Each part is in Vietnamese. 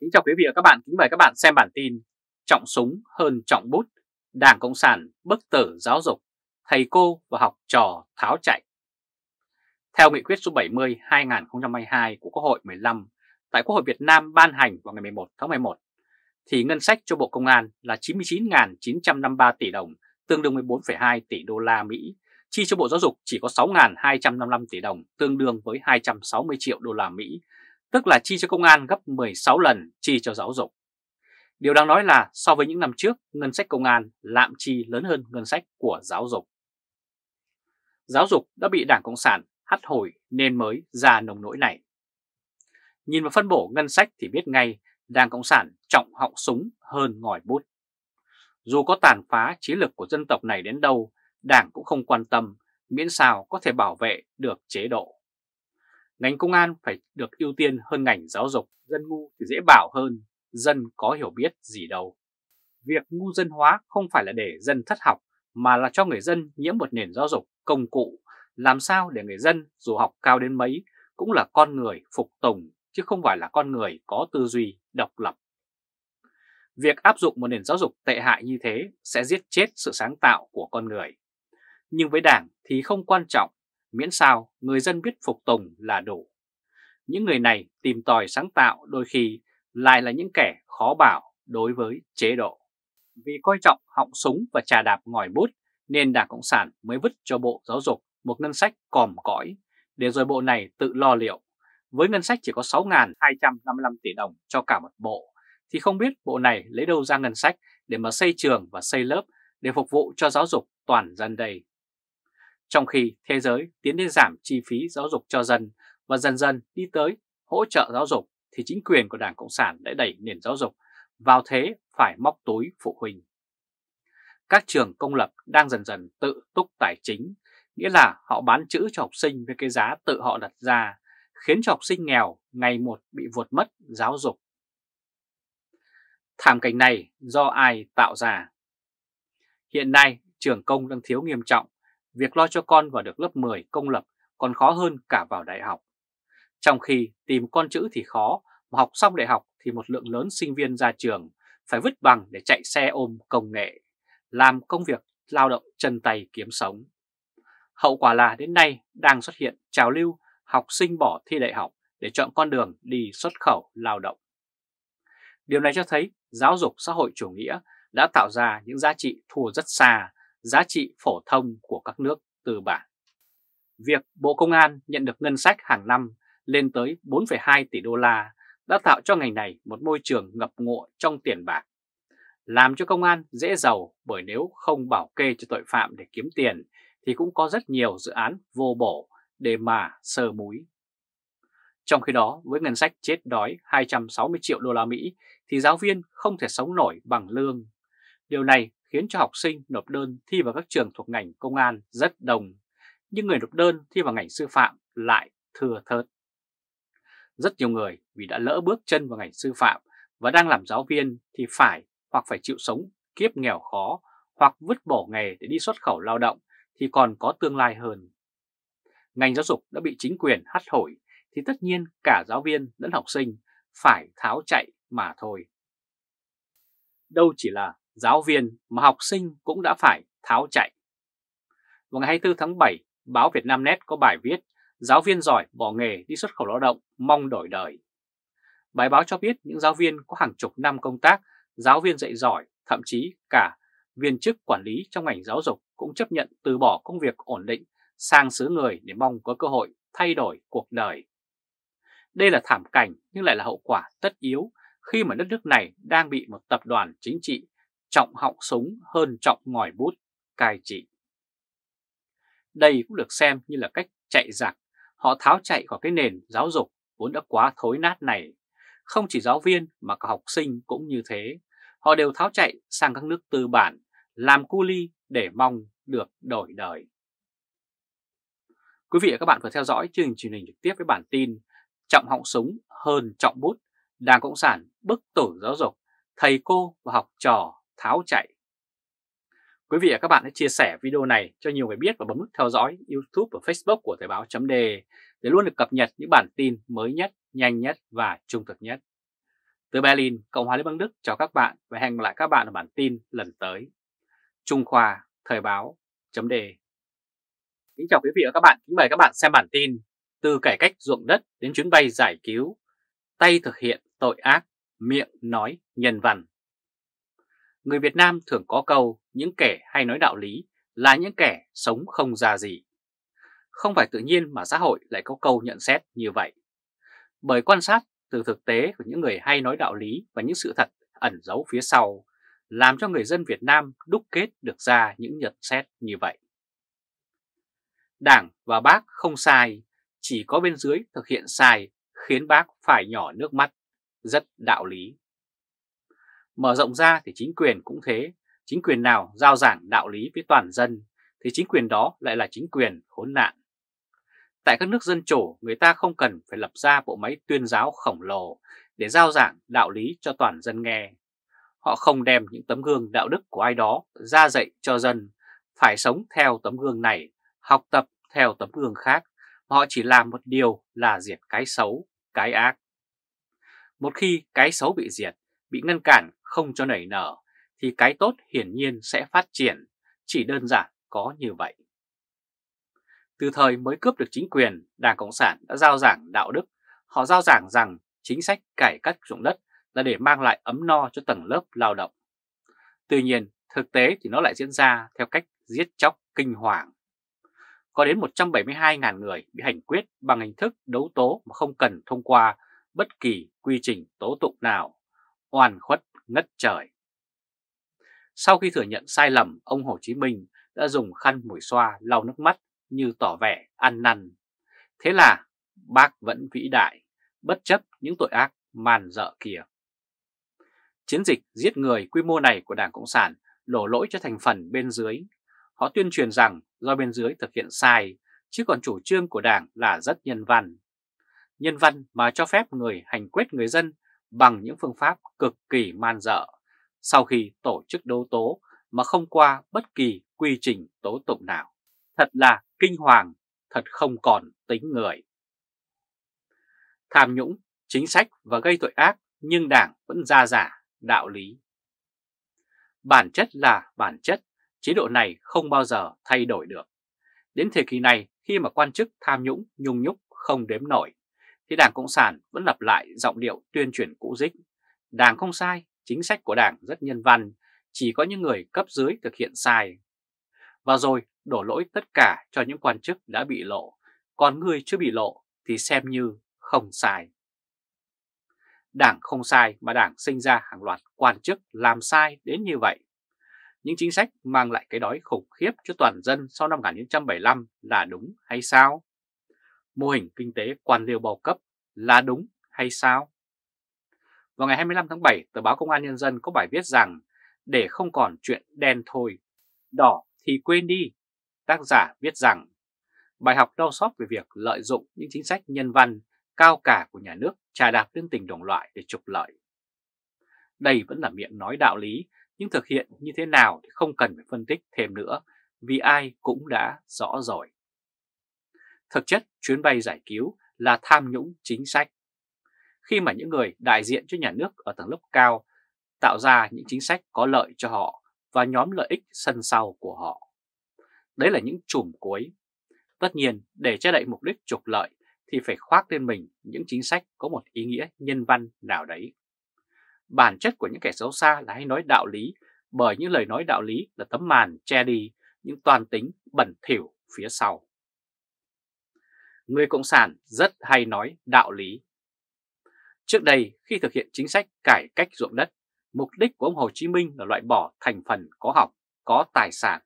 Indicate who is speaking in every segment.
Speaker 1: Kính chào quý vị và các bạn, kính mời các bạn xem bản tin Trọng súng hơn trọng bút, Đảng Cộng sản bức tử giáo dục, thầy cô và học trò tháo chạy. Theo nghị quyết số 70-2022 của Quốc hội 15 tại Quốc hội Việt Nam ban hành vào ngày 11 tháng 11, thì ngân sách cho Bộ Công an là 99.953 tỷ đồng, tương đương 14,2 tỷ đô la Mỹ, chi cho Bộ Giáo dục chỉ có 6.255 tỷ đồng, tương đương với 260 triệu đô la Mỹ, tức là chi cho công an gấp 16 lần chi cho giáo dục. Điều đáng nói là so với những năm trước, ngân sách công an lạm chi lớn hơn ngân sách của giáo dục. Giáo dục đã bị Đảng Cộng sản hắt hồi nên mới ra nồng nỗi này. Nhìn vào phân bổ ngân sách thì biết ngay Đảng Cộng sản trọng họng súng hơn ngòi bút. Dù có tàn phá chiến lược của dân tộc này đến đâu, Đảng cũng không quan tâm miễn sao có thể bảo vệ được chế độ. Ngành công an phải được ưu tiên hơn ngành giáo dục, dân ngu thì dễ bảo hơn, dân có hiểu biết gì đâu. Việc ngu dân hóa không phải là để dân thất học, mà là cho người dân nhiễm một nền giáo dục công cụ, làm sao để người dân dù học cao đến mấy cũng là con người phục tùng, chứ không phải là con người có tư duy độc lập. Việc áp dụng một nền giáo dục tệ hại như thế sẽ giết chết sự sáng tạo của con người. Nhưng với Đảng thì không quan trọng miễn sao người dân biết phục tùng là đủ. Những người này tìm tòi sáng tạo đôi khi lại là những kẻ khó bảo đối với chế độ. Vì coi trọng họng súng và trà đạp ngòi bút nên Đảng Cộng sản mới vứt cho Bộ Giáo dục một ngân sách còm cõi để rồi bộ này tự lo liệu. Với ngân sách chỉ có 6.255 tỷ đồng cho cả một bộ, thì không biết bộ này lấy đâu ra ngân sách để mà xây trường và xây lớp để phục vụ cho giáo dục toàn dân đây. Trong khi thế giới tiến đến giảm chi phí giáo dục cho dân và dần dần đi tới hỗ trợ giáo dục thì chính quyền của Đảng Cộng sản đã đẩy nền giáo dục vào thế phải móc túi phụ huynh. Các trường công lập đang dần dần tự túc tài chính, nghĩa là họ bán chữ cho học sinh với cái giá tự họ đặt ra, khiến cho học sinh nghèo ngày một bị vượt mất giáo dục. Thảm cảnh này do ai tạo ra? Hiện nay trường công đang thiếu nghiêm trọng việc lo cho con vào được lớp 10 công lập còn khó hơn cả vào đại học. Trong khi tìm con chữ thì khó, mà học xong đại học thì một lượng lớn sinh viên ra trường phải vứt bằng để chạy xe ôm công nghệ, làm công việc lao động chân tay kiếm sống. Hậu quả là đến nay đang xuất hiện trào lưu học sinh bỏ thi đại học để chọn con đường đi xuất khẩu lao động. Điều này cho thấy giáo dục xã hội chủ nghĩa đã tạo ra những giá trị thua rất xa giá trị phổ thông của các nước tư bản. Việc Bộ Công an nhận được ngân sách hàng năm lên tới 4,2 tỷ đô la đã tạo cho ngành này một môi trường ngập ngụa trong tiền bạc, làm cho công an dễ giàu bởi nếu không bảo kê cho tội phạm để kiếm tiền thì cũng có rất nhiều dự án vô bổ để mà sơ múi. Trong khi đó, với ngân sách chết đói 260 triệu đô la Mỹ thì giáo viên không thể sống nổi bằng lương. Điều này khiến cho học sinh nộp đơn thi vào các trường thuộc ngành công an rất đông, nhưng người nộp đơn thi vào ngành sư phạm lại thừa thớt. Rất nhiều người vì đã lỡ bước chân vào ngành sư phạm và đang làm giáo viên thì phải hoặc phải chịu sống kiếp nghèo khó hoặc vứt bỏ nghề để đi xuất khẩu lao động thì còn có tương lai hơn. Ngành giáo dục đã bị chính quyền hắt hổi thì tất nhiên cả giáo viên lẫn học sinh phải tháo chạy mà thôi. Đâu chỉ là giáo viên mà học sinh cũng đã phải tháo chạy. Vào ngày 24 tháng 7, báo Việt Nam Net có bài viết Giáo viên giỏi bỏ nghề đi xuất khẩu lao động mong đổi đời. Bài báo cho biết những giáo viên có hàng chục năm công tác, giáo viên dạy giỏi, thậm chí cả viên chức quản lý trong ngành giáo dục cũng chấp nhận từ bỏ công việc ổn định sang xứ người để mong có cơ hội thay đổi cuộc đời. Đây là thảm cảnh nhưng lại là hậu quả tất yếu khi mà đất nước này đang bị một tập đoàn chính trị trọng họng súng hơn trọng ngòi bút, cai trị. Đây cũng được xem như là cách chạy giặc, họ tháo chạy khỏi cái nền giáo dục vốn đã quá thối nát này. Không chỉ giáo viên mà cả học sinh cũng như thế, họ đều tháo chạy sang các nước tư bản, làm cu ly để mong được đổi đời. Quý vị và các bạn vừa theo dõi chương trình truyền hình trực tiếp với bản tin Trọng họng súng hơn trọng bút, Đảng Cộng sản bức tử giáo dục, thầy cô và học trò tháo chạy. Quý vị và các bạn hãy chia sẻ video này cho nhiều người biết và bấm nút theo dõi YouTube và Facebook của Thời báo .de để luôn được cập nhật những bản tin mới nhất, nhanh nhất và trung thực nhất. Từ Berlin, Cộng hòa Liên bang Đức chào các bạn và hẹn gặp lại các bạn ở bản tin lần tới. Trung Khoa, Thời báo, chấm đề. Kính chào quý vị và các bạn, kính mời các bạn xem bản tin Từ cải cách ruộng đất đến chuyến bay giải cứu, tay thực hiện tội ác, miệng nói nhân văn. Người Việt Nam thường có câu những kẻ hay nói đạo lý là những kẻ sống không ra gì. Không phải tự nhiên mà xã hội lại có câu nhận xét như vậy. Bởi quan sát từ thực tế của những người hay nói đạo lý và những sự thật ẩn giấu phía sau, làm cho người dân Việt Nam đúc kết được ra những nhận xét như vậy. Đảng và bác không sai, chỉ có bên dưới thực hiện sai khiến bác phải nhỏ nước mắt, rất đạo lý. Mở rộng ra thì chính quyền cũng thế, chính quyền nào giao giảng đạo lý với toàn dân thì chính quyền đó lại là chính quyền khốn nạn. Tại các nước dân chủ, người ta không cần phải lập ra bộ máy tuyên giáo khổng lồ để giao giảng đạo lý cho toàn dân nghe. Họ không đem những tấm gương đạo đức của ai đó ra dạy cho dân, phải sống theo tấm gương này, học tập theo tấm gương khác. Họ chỉ làm một điều là diệt cái xấu, cái ác. Một khi cái xấu bị diệt, bị ngăn cản không cho nảy nở, thì cái tốt hiển nhiên sẽ phát triển, chỉ đơn giản có như vậy. Từ thời mới cướp được chính quyền, Đảng Cộng sản đã giao giảng đạo đức. Họ giao giảng rằng chính sách cải cách ruộng đất là để mang lại ấm no cho tầng lớp lao động. Tuy nhiên, thực tế thì nó lại diễn ra theo cách giết chóc kinh hoàng. Có đến 172.000 người bị hành quyết bằng hình thức đấu tố mà không cần thông qua bất kỳ quy trình tố tụng nào, oan khuất ngất trời. Sau khi thừa nhận sai lầm, ông Hồ Chí Minh đã dùng khăn mũi xoa lau nước mắt như tỏ vẻ ăn năn. Thế là bác vẫn vĩ đại, bất chấp những tội ác màn dợ kia. Chiến dịch giết người quy mô này của Đảng Cộng sản đổ lỗi cho thành phần bên dưới. Họ tuyên truyền rằng do bên dưới thực hiện sai, chứ còn chủ trương của Đảng là rất nhân văn. Nhân văn mà cho phép người hành quyết người dân bằng những phương pháp cực kỳ man dợ, sau khi tổ chức đấu tố mà không qua bất kỳ quy trình tố tụng nào. Thật là kinh hoàng, thật không còn tính người. Tham nhũng, chính sách và gây tội ác nhưng đảng vẫn ra giả, đạo lý. Bản chất là bản chất, chế độ này không bao giờ thay đổi được. Đến thời kỳ này, khi mà quan chức tham nhũng, nhung nhúc không đếm nổi, thì Đảng Cộng sản vẫn lặp lại giọng điệu tuyên truyền cũ dích. Đảng không sai, chính sách của Đảng rất nhân văn, chỉ có những người cấp dưới thực hiện sai. Và rồi đổ lỗi tất cả cho những quan chức đã bị lộ, còn người chưa bị lộ thì xem như không sai. Đảng không sai mà đảng sinh ra hàng loạt quan chức làm sai đến như vậy. Những chính sách mang lại cái đói khủng khiếp cho toàn dân sau năm 1975 là đúng hay sao? Mô hình kinh tế quan liêu bao cấp là đúng hay sao? Vào ngày 25 tháng 7, tờ báo Công an Nhân dân có bài viết rằng để không còn chuyện đen thôi, đỏ thì quên đi, Tác giả viết rằng bài học đau xót về việc lợi dụng những chính sách nhân văn cao cả của nhà nước trà đạp lên tình đồng loại để trục lợi. Đây vẫn là miệng nói đạo lý, nhưng thực hiện như thế nào thì không cần phải phân tích thêm nữa, vì ai cũng đã rõ rồi. Thực chất, chuyến bay giải cứu là tham nhũng chính sách. Khi mà những người đại diện cho nhà nước ở tầng lớp cao tạo ra những chính sách có lợi cho họ và nhóm lợi ích sân sau của họ. Đấy là những chùm cuối. Tất nhiên, để che đậy mục đích trục lợi thì phải khoác lên mình những chính sách có một ý nghĩa nhân văn nào đấy. Bản chất của những kẻ xấu xa là hay nói đạo lý, bởi những lời nói đạo lý là tấm màn che đi những toàn tính bẩn thỉu phía sau. Người Cộng sản rất hay nói đạo lý. Trước đây, khi thực hiện chính sách cải cách ruộng đất, mục đích của ông Hồ Chí Minh là loại bỏ thành phần có học, có tài sản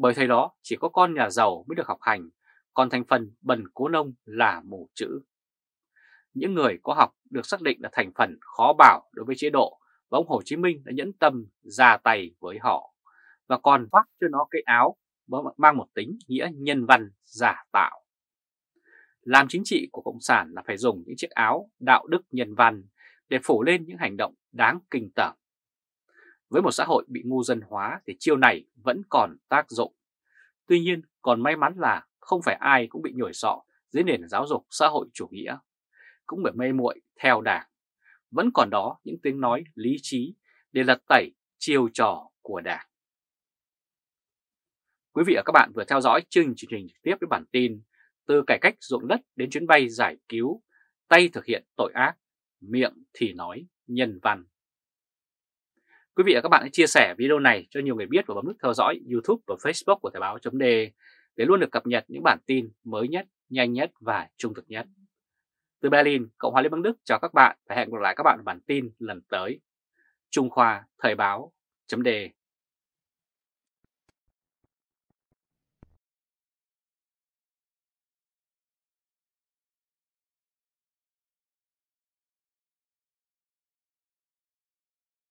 Speaker 1: bởi thời đó chỉ có con nhà giàu mới được học hành, còn thành phần bần cố nông là mù chữ. Những người có học được xác định là thành phần khó bảo đối với chế độ và ông Hồ Chí Minh đã nhẫn tâm ra tay với họ và còn phát cho nó cái áo mang một tính nghĩa nhân văn giả tạo. Làm chính trị của Cộng sản là phải dùng những chiếc áo đạo đức nhân văn để phủ lên những hành động đáng kinh tởm với một xã hội bị ngu dân hóa thì chiêu này vẫn còn tác dụng. Tuy nhiên, còn may mắn là không phải ai cũng bị nhồi sọ dưới nền giáo dục xã hội chủ nghĩa, cũng bởi mê muội theo đảng. vẫn còn đó những tiếng nói lý trí để lật tẩy chiêu trò của Đảng. Quý vị và các bạn vừa theo dõi chương trình trực tiếp với bản tin từ cải cách ruộng đất đến chuyến bay giải cứu, tay thực hiện tội ác, miệng thì nói nhân văn. Quý vị và các bạn hãy chia sẻ video này cho nhiều người biết và bấm nút theo dõi YouTube và Facebook của Thời báo.de để luôn được cập nhật những bản tin mới nhất, nhanh nhất và trung thực nhất. Từ Berlin, Cộng hòa Liên bang Đức chào các bạn và hẹn gặp lại các bạn ở bản tin lần tới. Trung Khoa Thời báo.de